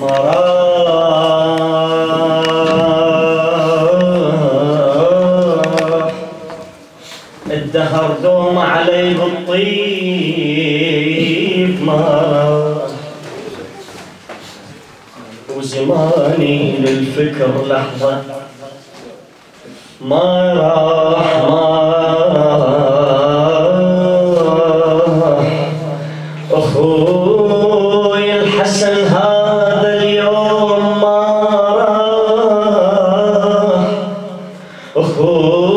مراح الدهر دوم عليه الطيب مراح وزماني للفكر لحظة. ما Oh.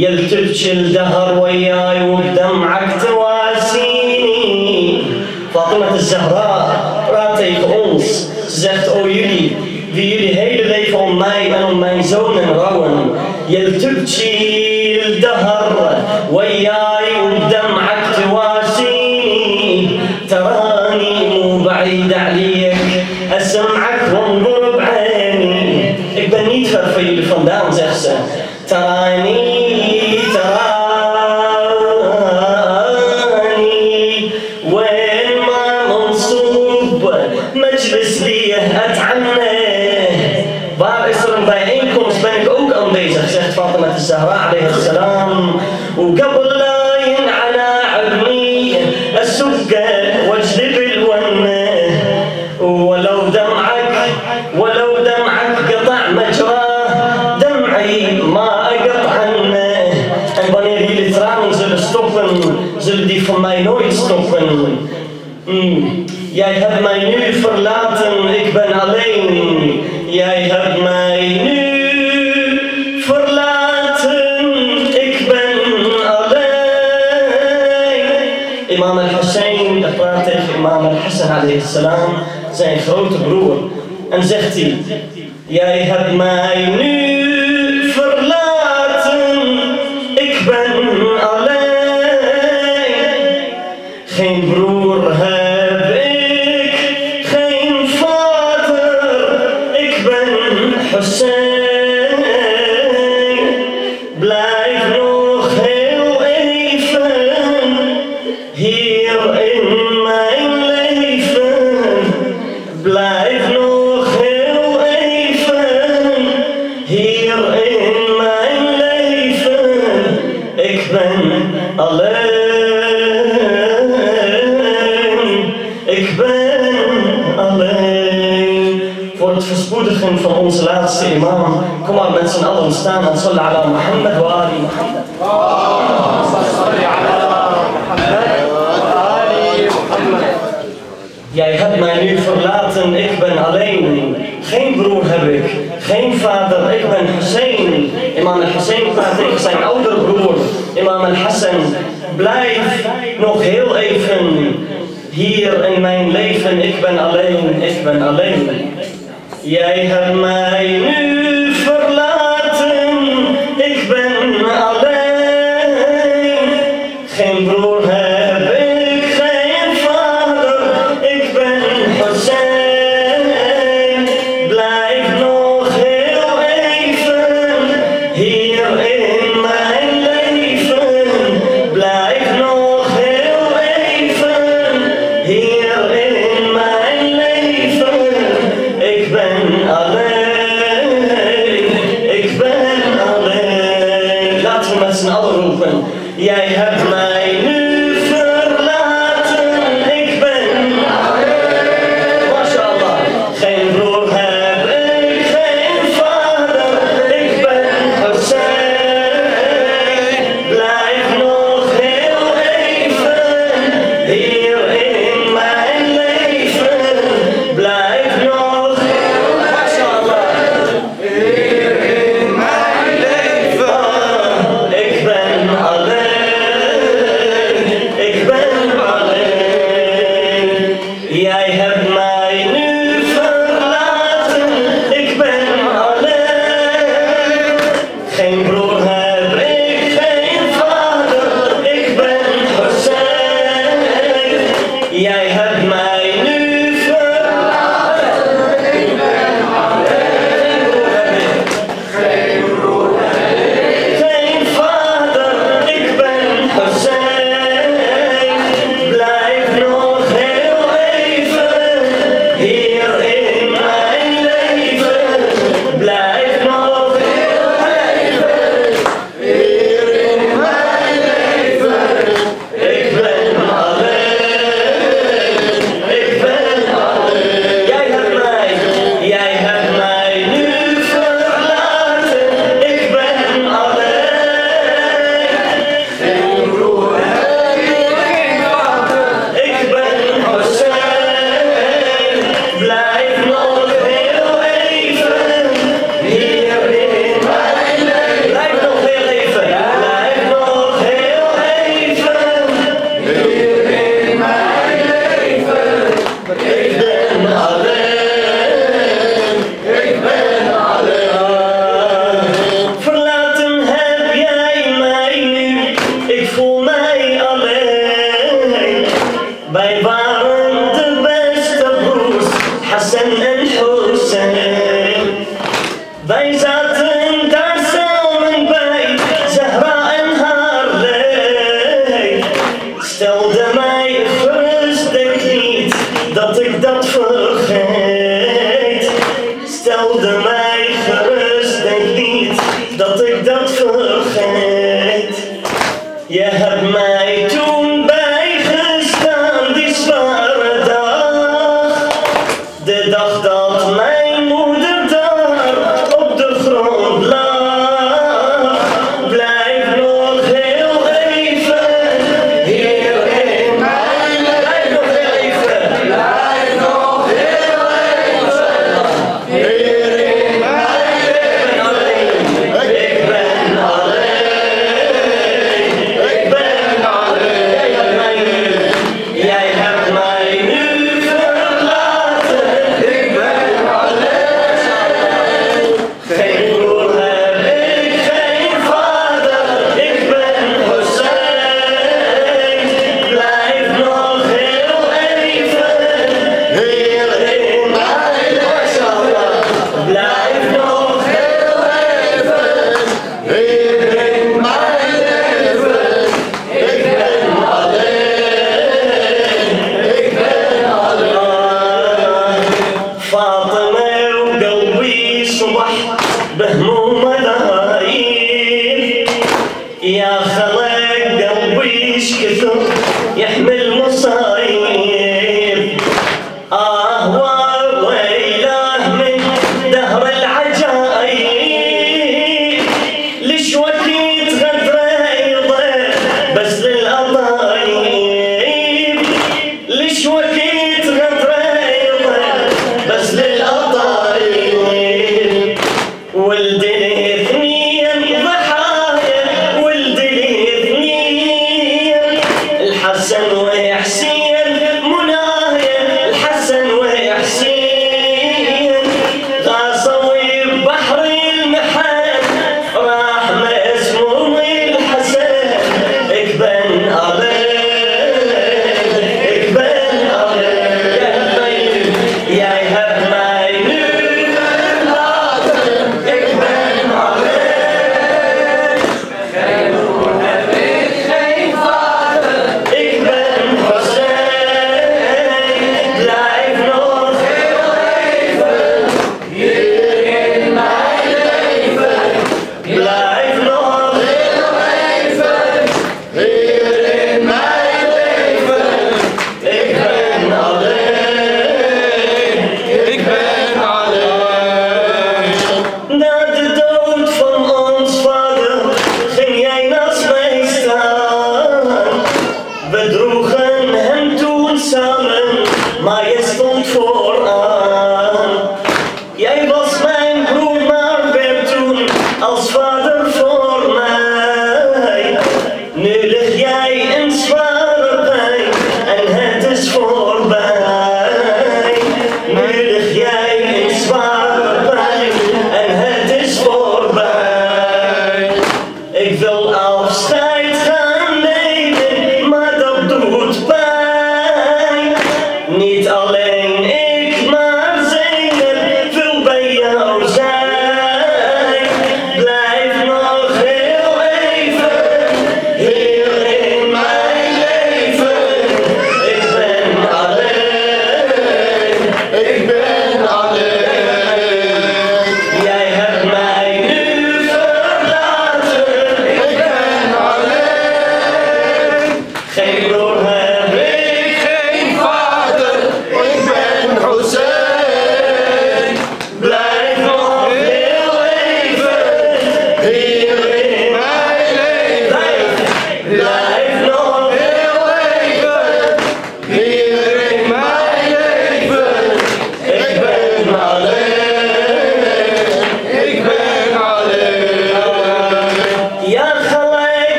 يلتبش الدهر وياي ودمعك تواسيني فاطمة الزهراء راتي خونس زخت أو يلي. في يلي لي فون ماي أنا ماي زون راون. يلتبشي الدهر وياي salam, zijn grote broer. En zegt hij, jij hebt mij nu Kom imam. Come on, mensen, allen staan en salli ala Muhammad wa ali Muhammad. Jij hebt mij nu verlaten, ik ben alleen. Geen broer heb ik, geen vader, ik ben Hussein. Imam al-Hussein praat tegen zijn oudere broer, Imam al-Hassan. Blijf nog heel even hier in mijn leven, ik ben alleen, ik ben alleen. yaay xam maay I have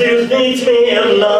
to meet me in love.